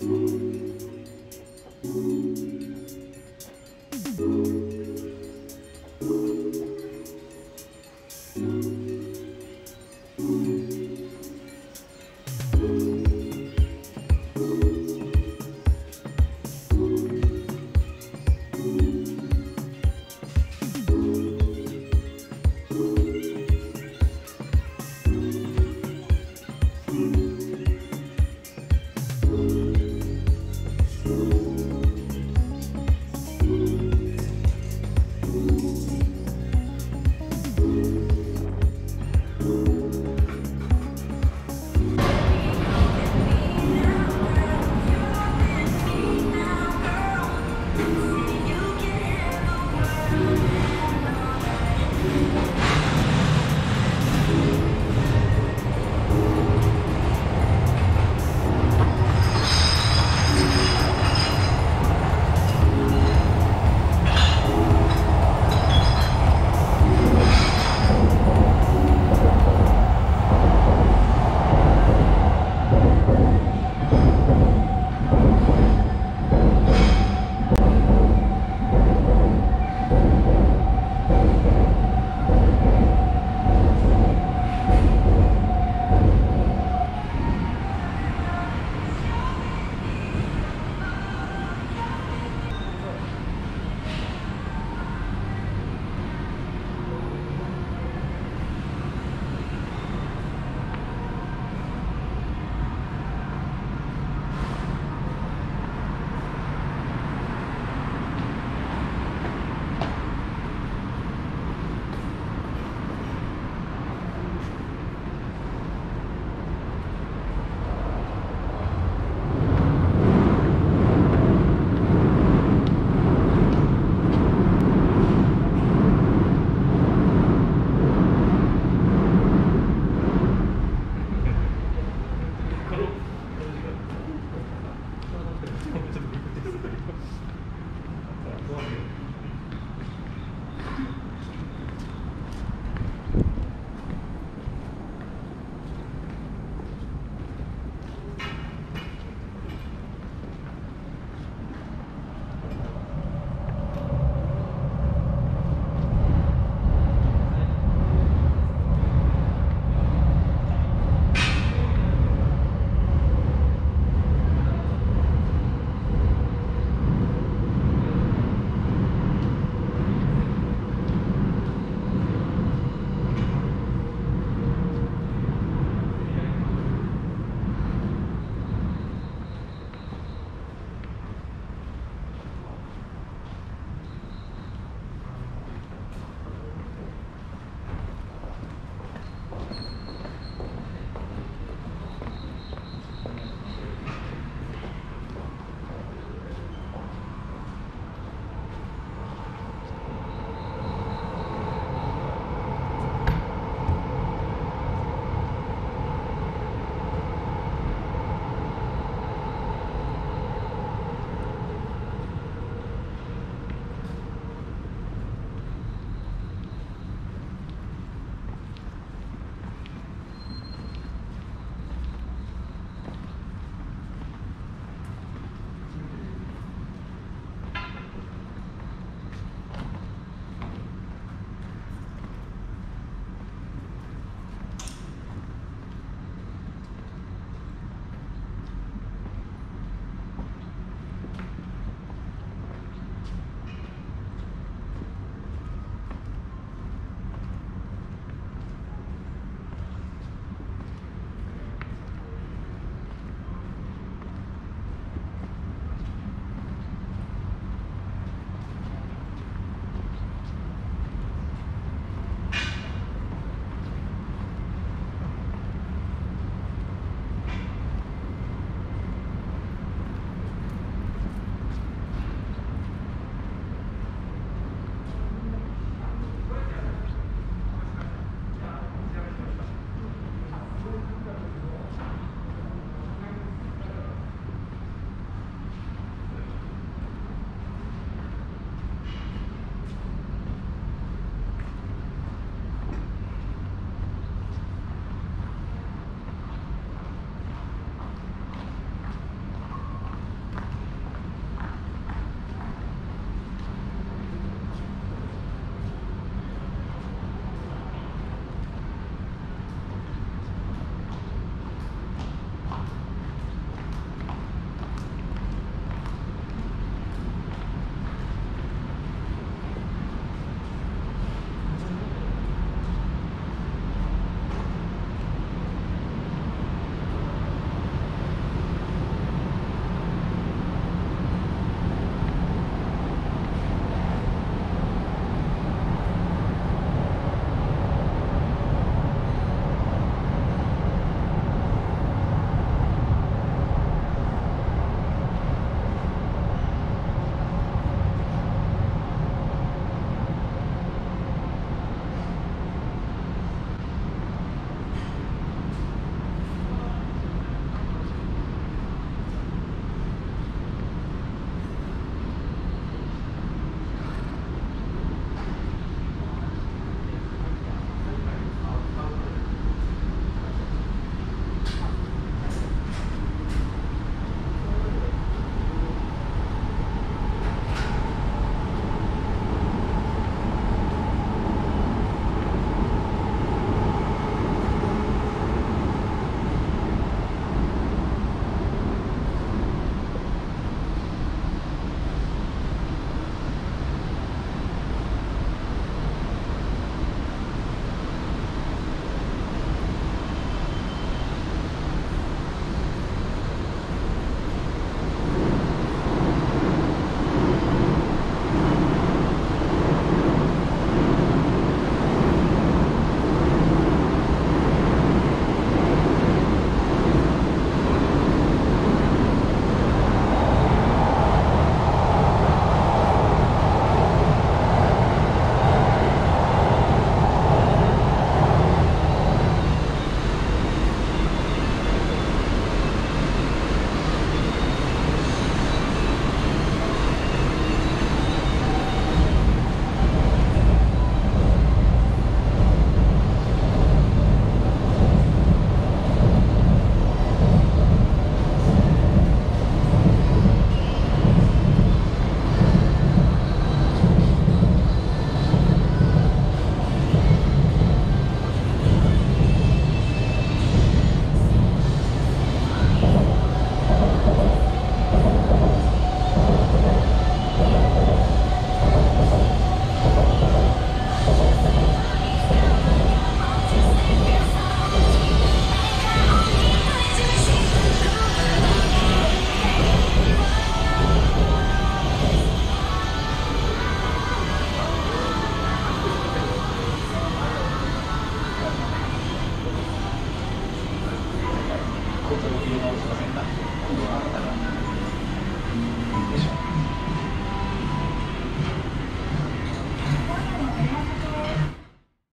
Peace.